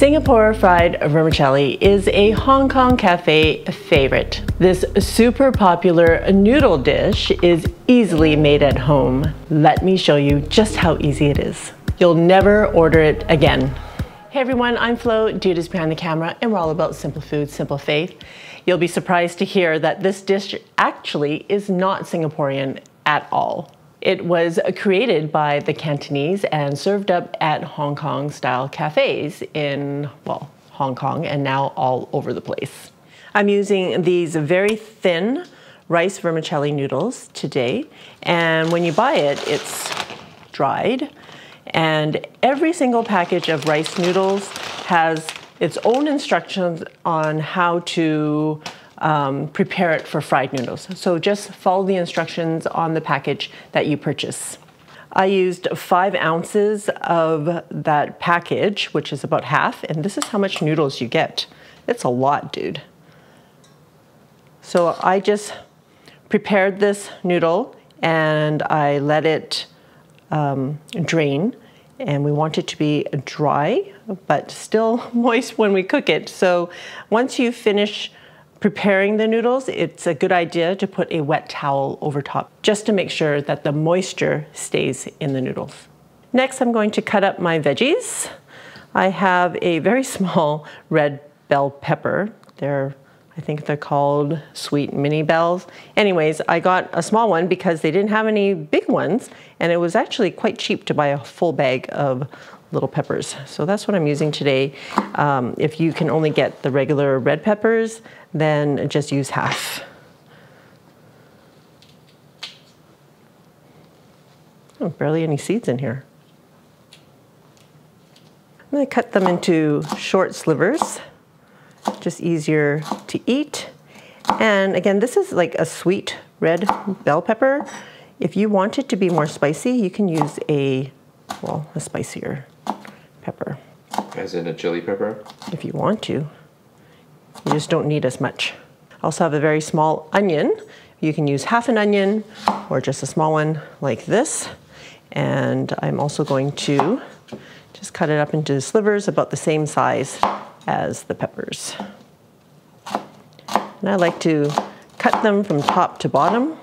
Singapore fried vermicelli is a Hong Kong cafe favorite. This super popular noodle dish is easily made at home. Let me show you just how easy it is. You'll never order it again. Hey everyone, I'm Flo, Dude's Behind the Camera, and we're all about simple food, simple faith. You'll be surprised to hear that this dish actually is not Singaporean at all. It was created by the Cantonese and served up at Hong Kong style cafes in, well, Hong Kong and now all over the place. I'm using these very thin rice vermicelli noodles today. And when you buy it, it's dried. And every single package of rice noodles has its own instructions on how to um, prepare it for fried noodles. So just follow the instructions on the package that you purchase. I used five ounces of that package, which is about half, and this is how much noodles you get. It's a lot, dude. So I just prepared this noodle and I let it um, drain and we want it to be dry but still moist when we cook it. So once you finish preparing the noodles, it's a good idea to put a wet towel over top just to make sure that the moisture stays in the noodles. Next, I'm going to cut up my veggies. I have a very small red bell pepper. They're, I think they're called sweet mini bells. Anyways, I got a small one because they didn't have any big ones and it was actually quite cheap to buy a full bag of little peppers. So that's what I'm using today. Um, if you can only get the regular red peppers, then just use half. Oh, barely any seeds in here. I'm to cut them into short slivers, just easier to eat. And again, this is like a sweet red bell pepper. If you want it to be more spicy, you can use a, well, a spicier pepper. As in a chili pepper? If you want to. You just don't need as much. I also have a very small onion. You can use half an onion or just a small one like this. And I'm also going to just cut it up into slivers about the same size as the peppers. And I like to cut them from top to bottom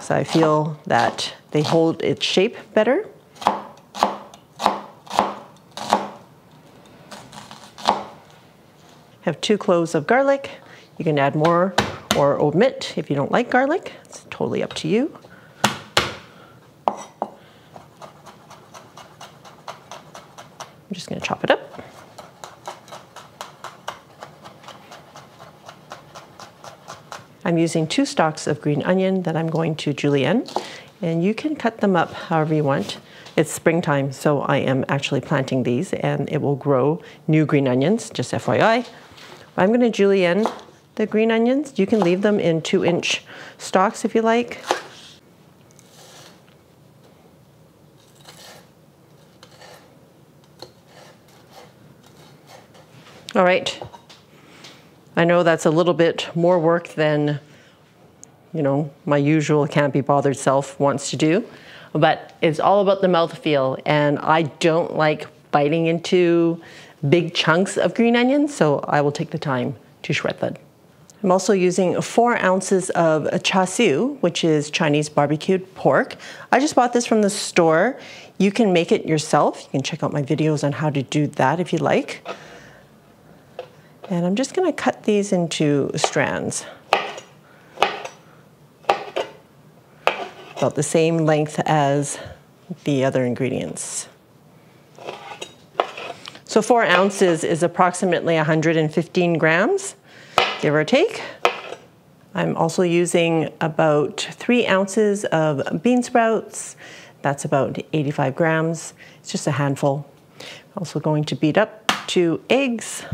so I feel that they hold its shape better. Have two cloves of garlic. You can add more or omit if you don't like garlic. It's totally up to you. I'm just going to chop it up. I'm using two stalks of green onion that I'm going to julienne, and you can cut them up however you want. It's springtime, so I am actually planting these, and it will grow new green onions, just FYI. I'm going to julienne the green onions. You can leave them in two inch stalks if you like. All right. I know that's a little bit more work than, you know, my usual can't be bothered self wants to do, but it's all about the mouthfeel and I don't like biting into big chunks of green onions, so I will take the time to shred that. I'm also using four ounces of char siu, which is Chinese barbecued pork. I just bought this from the store. You can make it yourself. You can check out my videos on how to do that if you like. And I'm just gonna cut these into strands. About the same length as the other ingredients. So four ounces is approximately 115 grams, give or take. I'm also using about three ounces of bean sprouts. That's about 85 grams. It's just a handful. Also going to beat up two eggs.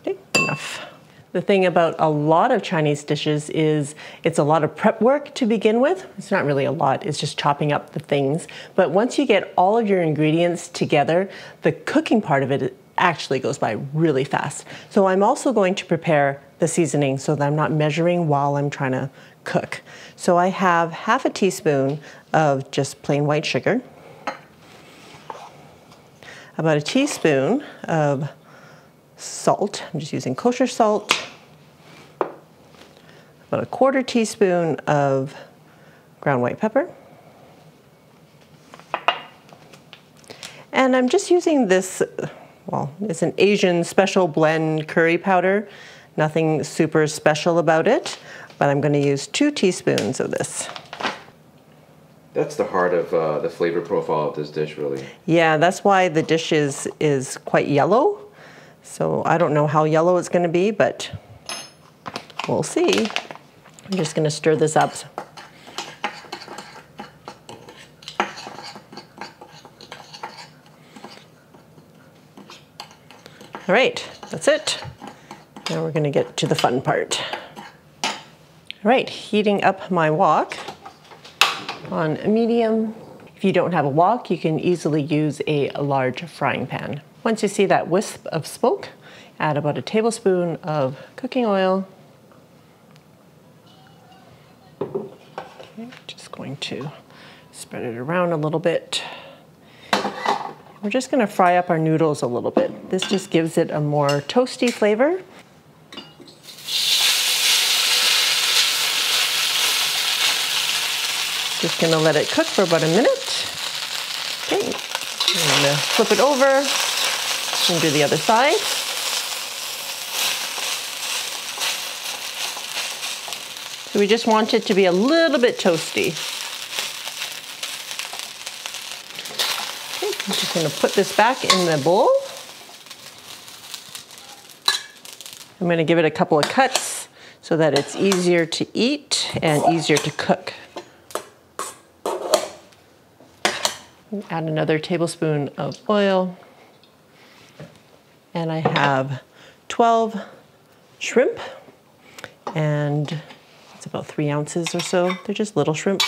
Okay, enough. The thing about a lot of Chinese dishes is it's a lot of prep work to begin with. It's not really a lot, it's just chopping up the things. But once you get all of your ingredients together, the cooking part of it actually goes by really fast. So I'm also going to prepare the seasoning so that I'm not measuring while I'm trying to cook. So I have half a teaspoon of just plain white sugar, about a teaspoon of salt. I'm just using kosher salt. About a quarter teaspoon of ground white pepper. And I'm just using this, well, it's an Asian special blend curry powder. Nothing super special about it, but I'm gonna use two teaspoons of this. That's the heart of uh, the flavor profile of this dish, really. Yeah, that's why the dish is, is quite yellow. So I don't know how yellow it's gonna be, but we'll see. I'm just gonna stir this up. All right, that's it. Now we're gonna get to the fun part. All right, heating up my wok on medium. If you don't have a wok, you can easily use a large frying pan. Once you see that wisp of smoke, add about a tablespoon of cooking oil. Just going to spread it around a little bit. We're just gonna fry up our noodles a little bit. This just gives it a more toasty flavor. Just gonna let it cook for about a minute. Okay, I'm gonna flip it over and do the other side. We just want it to be a little bit toasty. I'm just gonna put this back in the bowl. I'm gonna give it a couple of cuts so that it's easier to eat and easier to cook. Add another tablespoon of oil. And I have 12 shrimp and it's about three ounces or so. They're just little shrimp.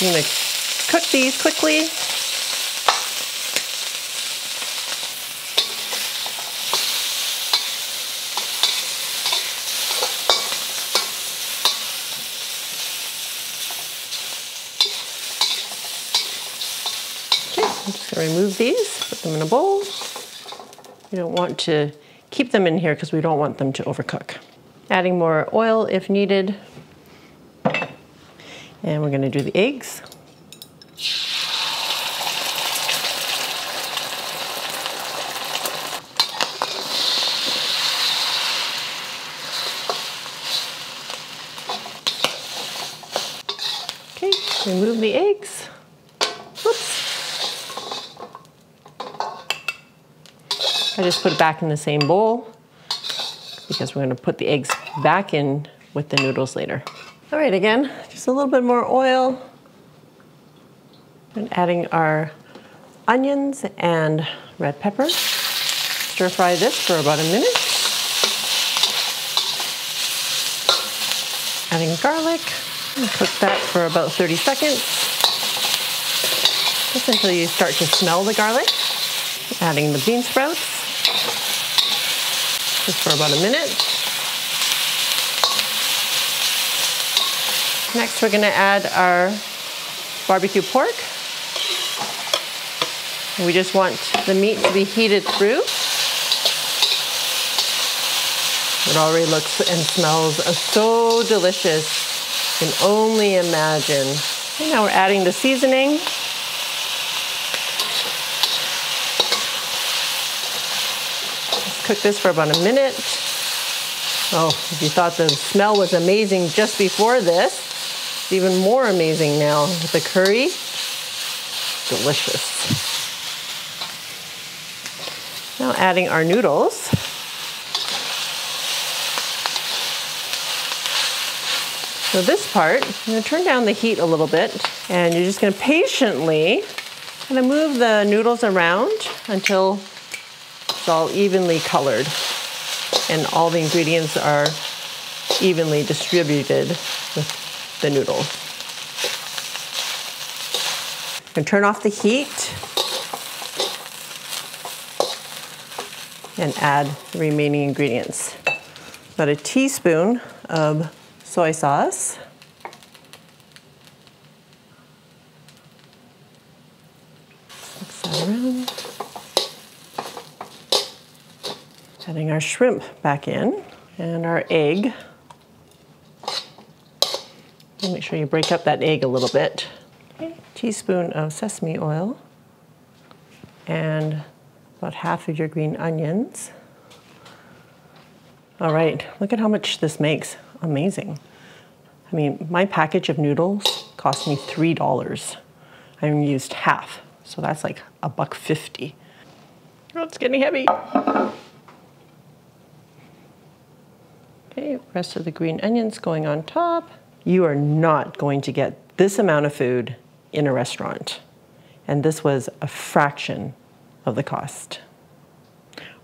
I'm gonna cook these quickly. Okay, I'm just gonna remove these, put them in a bowl. We don't want to keep them in here because we don't want them to overcook. Adding more oil if needed. And we're gonna do the eggs. Okay, remove the eggs. I just put it back in the same bowl because we're gonna put the eggs back in with the noodles later. All right, again, just a little bit more oil. And adding our onions and red pepper. Stir fry this for about a minute. Adding garlic, cook that for about 30 seconds. Just until you start to smell the garlic. Adding the bean sprouts just for about a minute. Next, we're gonna add our barbecue pork. We just want the meat to be heated through. It already looks and smells so delicious. You can only imagine. Okay, now we're adding the seasoning. Cook this for about a minute. Oh, if you thought the smell was amazing just before this, it's even more amazing now with the curry. Delicious. Now adding our noodles. So this part, I'm gonna turn down the heat a little bit and you're just gonna patiently kind of move the noodles around until it's all evenly colored and all the ingredients are evenly distributed with the noodles. And turn off the heat. and add the remaining ingredients. About a teaspoon of soy sauce. Mix that around. Adding our shrimp back in and our egg. Make sure you break up that egg a little bit. Okay. Teaspoon of sesame oil and about half of your green onions. All right, look at how much this makes. Amazing. I mean, my package of noodles cost me $3. I used half, so that's like a buck 50. Oh, it's getting heavy. Okay, rest of the green onions going on top. You are not going to get this amount of food in a restaurant. And this was a fraction of the cost.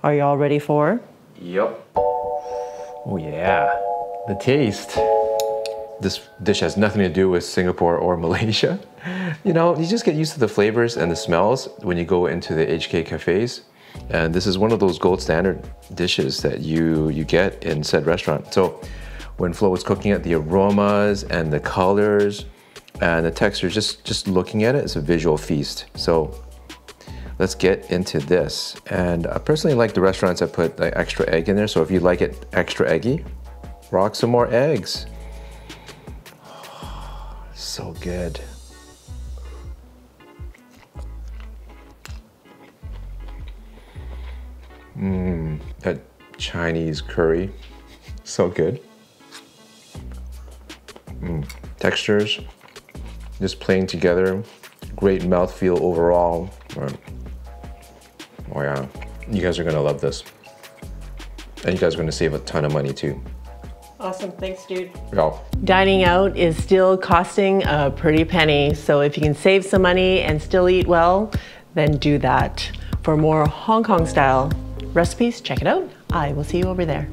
Are you all ready for? Yep. Oh yeah, the taste. This dish has nothing to do with Singapore or Malaysia. You know, you just get used to the flavors and the smells when you go into the HK cafes. And this is one of those gold standard dishes that you, you get in said restaurant. So when Flo was cooking it, the aromas and the colors and the texture, just, just looking at it, it's a visual feast. So let's get into this. And I personally like the restaurants that put like extra egg in there. So if you like it extra eggy, rock some more eggs. So good. Mmm, that Chinese curry, so good. Mm, textures, just playing together, great mouthfeel overall. Oh yeah, you guys are gonna love this. And you guys are gonna save a ton of money too. Awesome, thanks dude. Yeah. Dining out is still costing a pretty penny, so if you can save some money and still eat well, then do that. For more Hong Kong style recipes, check it out. I will see you over there.